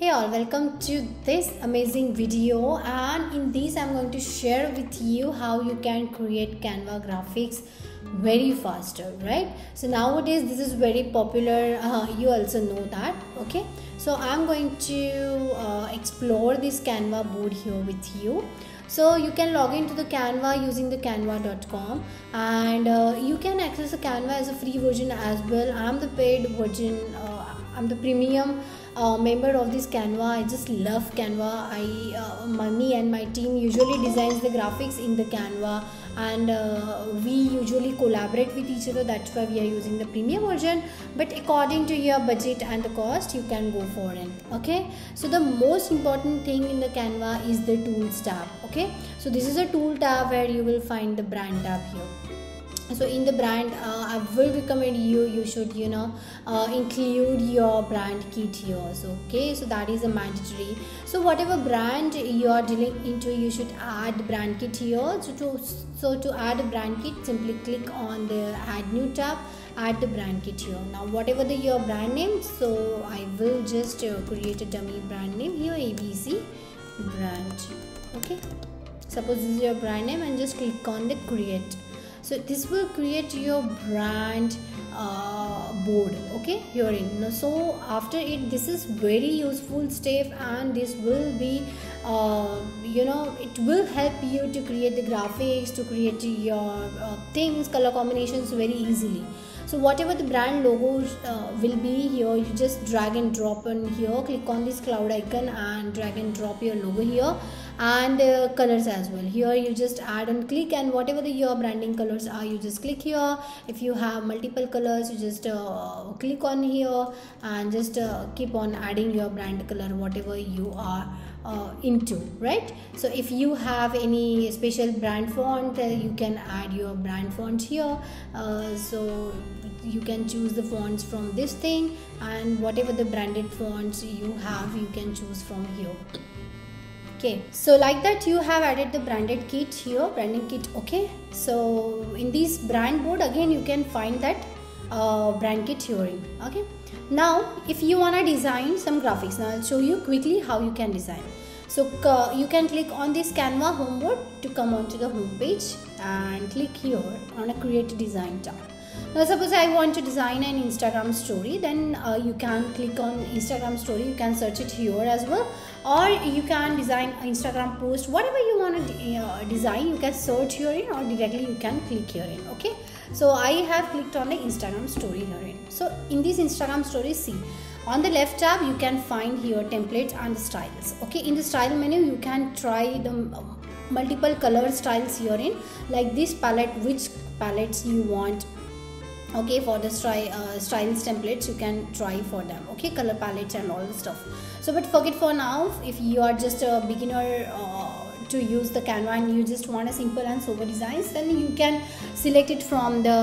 Hey all, welcome to this amazing video and in this I'm going to share with you how you can create Canva graphics very faster right? So nowadays this is very popular uh, you also know that okay? So I'm going to uh, explore this Canva board here with you. So you can log into the canva using the canva.com and uh, you can access the canva as a free version as well. I'm the paid version uh, i'm the premium member of this canva i just love canva. I uh, my, me and my team usually designs the graphics in the canva and uh, we usually collaborate with each other. That's why we are using the premium version. But according to your budget and the cost you can go for it okay? So the most important thing in the canva is the tools tab okay? So this is a tool tab where you will find the brand tab here so in the brand uh, i will recommend you you should you know uh, include your brand kit here okay? So that is a mandatory. So whatever brand you are dealing into you should add brand kit here. So to so to add a brand kit simply click on the add new tab add the brand kit here. Now whatever the your brand name so i will just uh, create a dummy brand name here abc brand okay? Suppose this is your brand name and just click on the create so this will create your brand uh, board okay herein so after it this is very useful step and this will be uh, you know it will help you to create the graphics to create your uh, things color combinations very easily. So whatever the brand logos uh, will be here you just drag and drop on here. Click on this cloud icon and drag and drop your logo here and uh, colors as well. Here you just add and click and whatever the your branding colors are you just click here. If you have multiple colors you just uh, click on here and just uh, keep on adding your brand color whatever you are uh, into right? So if you have any special brand font uh, you can add your brand font here. Uh, so you can choose the fonts from this thing and whatever the branded fonts you have you can choose from here okay so like that you have added the branded kit here branding kit okay? So in this brand board again you can find that uh, brand kit here okay? Now if you want to design some graphics now i'll show you quickly how you can design. So uh, you can click on this canva home board to come onto the home page and click here on a create design tab now suppose i want to design an instagram story then uh, you can click on instagram story. You can search it here as well. Or you can design instagram post. Whatever you want to de uh, design you can search here in or directly you can click here in okay? So i have clicked on the instagram story here in. So in this instagram story see on the left tab you can find here templates and styles okay? In the style menu you can try the um, multiple color styles here in. Like this palette which palettes you want okay for the style uh, styles templates you can try for them. Okay color palettes and all the stuff. So but forget for now. If you are just a beginner uh, to use the canva and you just want a simple and sober designs then you can select it from the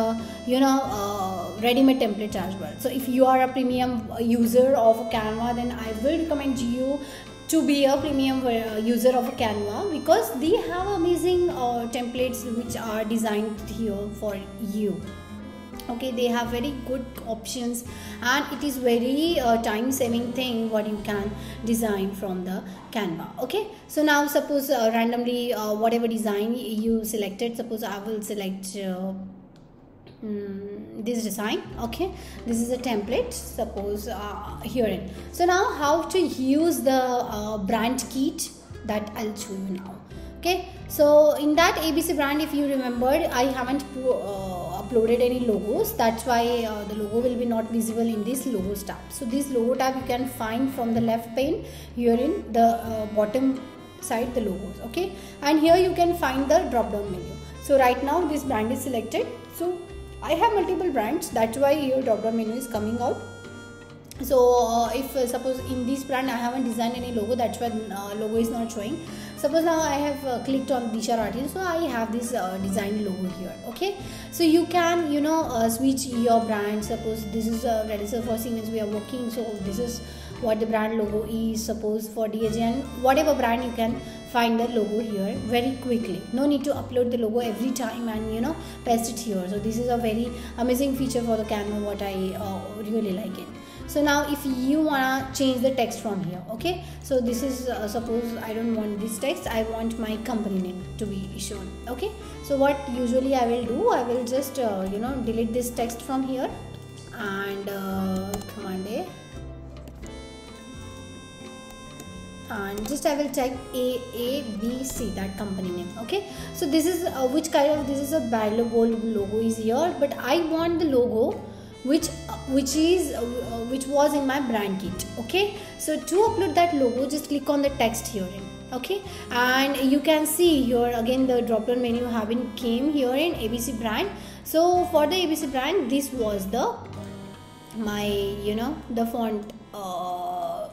you know uh, ready-made template as well. So if you are a premium user of canva then i will recommend you to be a premium uh, user of canva because they have amazing uh, templates which are designed here for you okay they have very good options and it is very uh, time saving thing what you can design from the canva. Okay so now suppose uh, randomly uh, whatever design you selected suppose i will select um, this design. Okay this is a template suppose uh, here in so now how to use the uh, brand kit that i'll show you now. Okay so in that abc brand if you remembered i haven't uh, uploaded any logos that's why uh, the logo will be not visible in this logos tab. So this logo tab you can find from the left pane here in the uh, bottom side the logos okay? And here you can find the drop down menu. So right now this brand is selected. So i have multiple brands that's why here drop down menu is coming out. So uh, if uh, suppose in this brand i haven't designed any logo that's why uh, logo is not showing suppose now i have uh, clicked on Disha Rathi, so i have this uh, design logo here okay? So you can you know uh, switch your brand. Suppose this is a uh, Redisel for Siemens we are working so this is what the brand logo is. Suppose for DAJ whatever brand you can find the logo here very quickly. No need to upload the logo every time and you know paste it here. So this is a very amazing feature for the Canva what I uh, really like it so now if you wanna change the text from here okay? So this is uh, suppose i don't want this text i want my company name to be shown okay? So what usually i will do i will just uh, you know delete this text from here and uh, command a and just I will type A A B C that company name okay? So this is uh, which kind of this is a Barlow Gold logo is here but I want the logo which which is uh, uh, which was in my brand kit okay so to upload that logo just click on the text here okay and you can see here again the drop down menu having came here in abc brand so for the abc brand this was the my you know the font uh,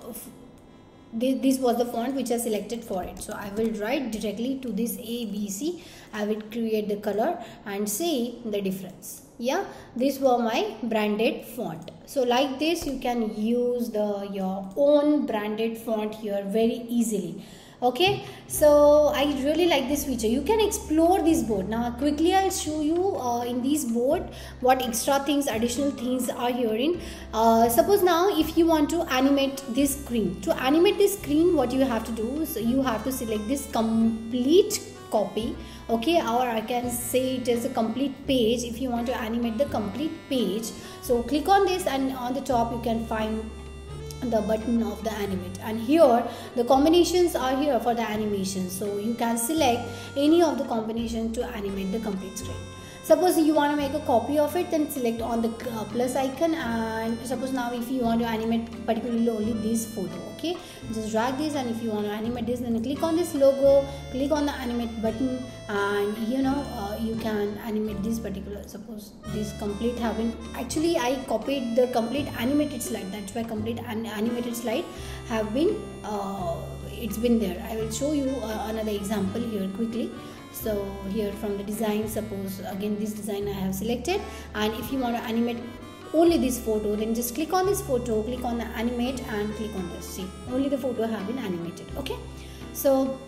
this was the font which I selected for it. So I will write directly to this ABC. I will create the color and see the difference. Yeah, this were my branded font. So like this, you can use the your own branded font here very easily. Okay? So i really like this feature. You can explore this board. Now quickly i'll show you uh, in this board what extra things additional things are here in. Uh, suppose now if you want to animate this screen. To animate this screen what you have to do so you have to select this complete copy okay or i can say it is a complete page if you want to animate the complete page. So click on this and on the top you can find the button of the animate. And here the combinations are here for the animation. So you can select any of the combination to animate the complete screen suppose you want to make a copy of it then select on the uh, plus icon and suppose now if you want to animate particularly only this photo okay? Just drag this and if you want to animate this then click on this logo click on the animate button and you know uh, you can animate this particular suppose this complete having actually i copied the complete animated slide that's why complete an animated slide have been uh, it's been there. I will show you uh, another example here quickly so here from the design suppose again this design I have selected. And if you want to animate only this photo then just click on this photo click on the animate and click on this. See only the photo have been animated okay? So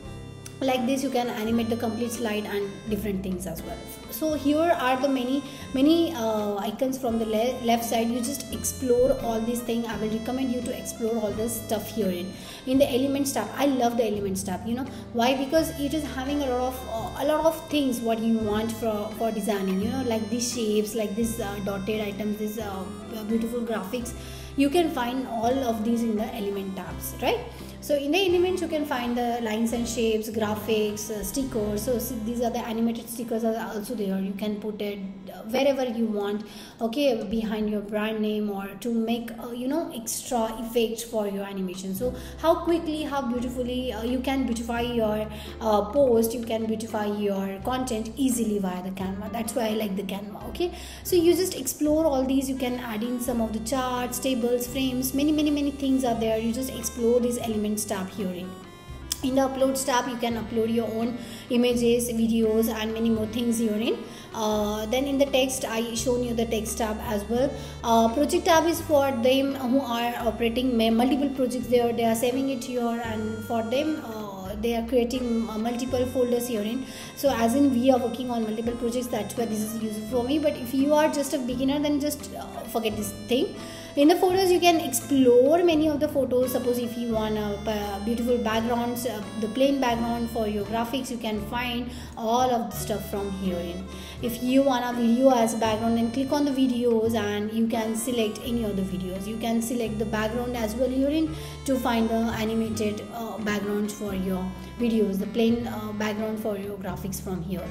like this you can animate the complete slide and different things as well so here are the many many uh, icons from the le left side. You just explore all these things i will recommend you to explore all this stuff here in in the elements tab i love the elements tab you know. Why? Because it is having a lot of uh, a lot of things what you want for for designing you know like these shapes like this uh, dotted items this uh, beautiful graphics. You can find all of these in the element tabs right so in the elements you can find the lines and shapes graphics uh, stickers. So, these are the animated stickers are also there. You can put it uh, wherever you want okay behind your brand name or to make uh, you know extra effects for your animation. So how quickly how beautifully uh, you can beautify your uh, post you can beautify your content easily via the canva that's why i like the canva okay? So you just explore all these. You can add in some of the charts tables frames. Many many many things are there. You just explore these elements tab here in in the uploads tab you can upload your own images videos and many more things here in uh, then in the text i shown you the text tab as well. Uh, project tab is for them who are operating multiple projects. There they are saving it here and for them uh, they are creating uh, multiple folders here in so as in we are working on multiple projects. That's why this is useful for me. But if you are just a beginner then just uh, forget this thing in the photos you can explore many of the photos. Suppose if you want a beautiful backgrounds uh, the plain background for your graphics you can find all of the stuff from here if you want a video as background then click on the videos and you can select any of the videos. You can select the background as well here in to find the animated uh, backgrounds for your videos the plain uh, background for your graphics from here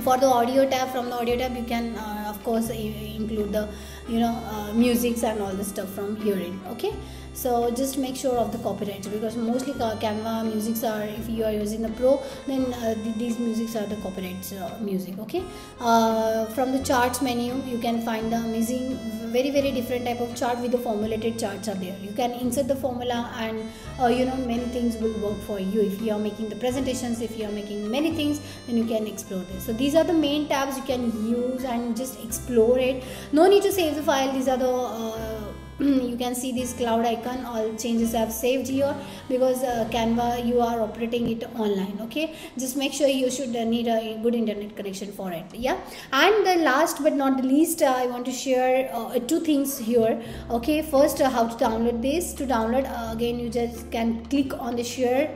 for the audio tab from the audio tab you can uh, of course include the you know uh, musics and all the stuff from hearing okay so just make sure of the copyright because mostly canva musics are if you are using the pro then uh, these musics are the copyright uh, music okay? Uh, from the charts menu you can find the amazing very very different type of chart with the formulated charts are there. You can insert the formula and uh, you know many things will work for you. If you are making the presentations if you are making many things then you can explore this. So these are the main tabs you can use and just explore it. No need to save the file. These are the uh, you can see this cloud icon all changes have saved here because uh, canva you are operating it online okay? Just make sure you should need a good internet connection for it yeah? And the last but not the least uh, i want to share uh, two things here okay? First uh, how to download this. To download uh, again you just can click on the share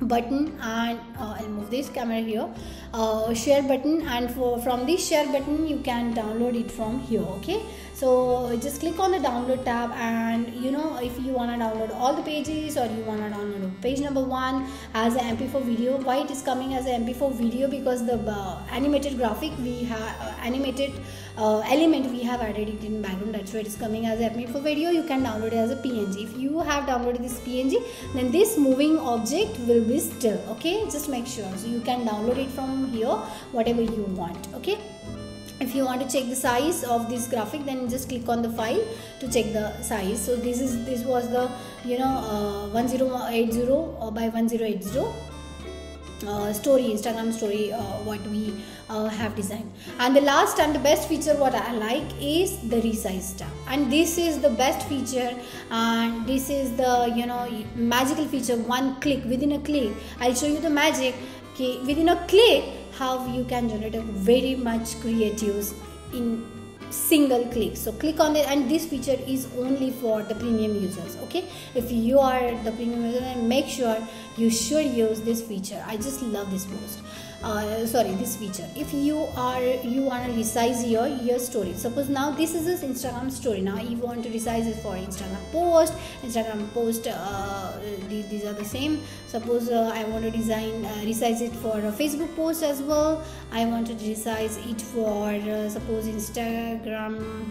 button and uh, I'll move this camera here. Uh, share button and for from this share button you can download it from here okay so just click on the download tab and you know if you want to download all the pages or you want to download page number one as an mp4 video why it is coming as an mp4 video? Because the uh, animated graphic we have uh, animated uh, element we have added it in background. That's why it is coming as a mp4 video. You can download it as a png if you have downloaded this png then this moving object will be still okay? Just make sure. So you can download it from here whatever you want okay if you want to check the size of this graphic then just click on the file to check the size. So this is this was the you know uh, 1080 uh, by 1080 uh, story instagram story uh, what we uh, have designed. And the last and the best feature what i like is the resize tab. And this is the best feature and this is the you know magical feature. One click within a click i'll show you the magic. Okay within a click how you can generate a very much creatives in single click. So click on it and this feature is only for the premium users okay? If you are the premium user then make sure you should use this feature. I just love this post uh, sorry this feature. If you are you want to resize your your story. Suppose now this is this instagram story. Now you want to resize it for instagram post. Instagram post uh, these are the same. Suppose uh, i want to design uh, resize it for a facebook post as well. I want to resize it for uh, suppose instagram.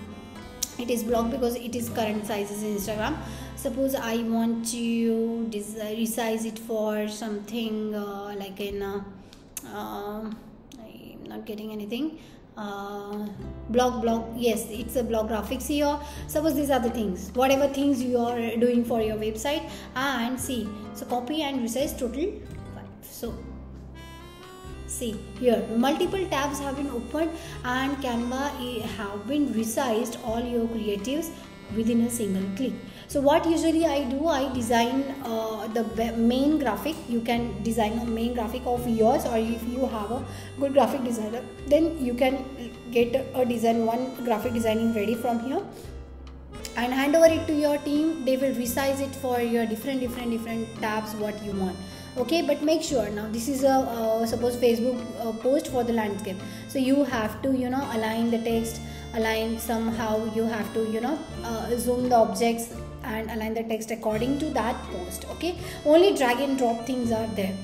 It is blocked because it is current sizes in instagram. Suppose i want to resize it for something uh, like in uh, I'm not getting anything. Uh, blog blog yes it's a blog graphics here. Suppose these are the things. Whatever things you are doing for your website and see. So copy and resize total five. So see here. Multiple tabs have been opened and canva have been resized all your creatives within a single click so what usually i do i design uh, the main graphic. You can design a main graphic of yours or if you have a good graphic designer then you can get a design one graphic designing ready from here. And hand over it to your team. They will resize it for your different different different tabs what you want. Okay but make sure now this is a uh, suppose facebook uh, post for the landscape. So you have to you know align the text align somehow. You have to you know uh, zoom the objects and align the text according to that post okay? Only drag and drop things are there.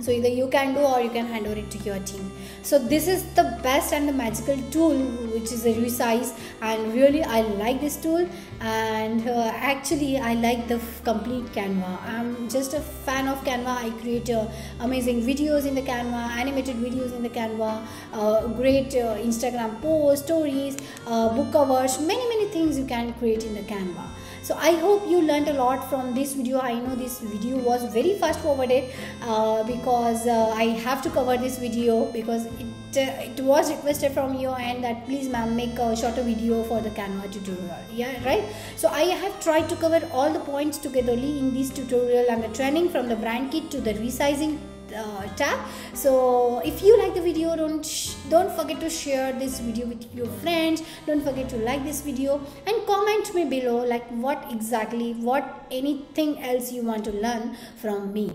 So either you can do or you can hand over it to your team. So this is the best and the magical tool which is a resize and really i like this tool. And uh, actually i like the complete canva. I'm just a fan of canva. I create uh, amazing videos in the canva animated videos in the canva uh, great uh, instagram posts stories uh, book covers many many things you can create in the canva so i hope you learned a lot from this video. I know this video was very fast forwarded uh, because uh, i have to cover this video because it uh, it was requested from you and that please ma'am make a shorter video for the canva tutorial. Yeah right? So i have tried to cover all the points togetherly in this tutorial. And the training from the brand kit to the resizing uh, tab. So if you like the video don't don't forget to share this video with your friends. Don't forget to like this video and comment me below like what exactly what anything else you want to learn from me.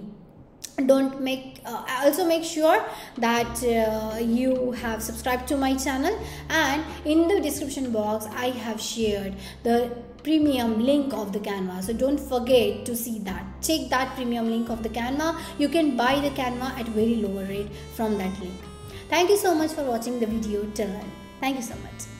Don't make uh, also make sure that uh, you have subscribed to my channel and in the description box i have shared the premium link of the canva. So don't forget to see that. Check that premium link of the canva. You can buy the canva at very lower rate from that link. Thank you so much for watching the video till then. Thank you so much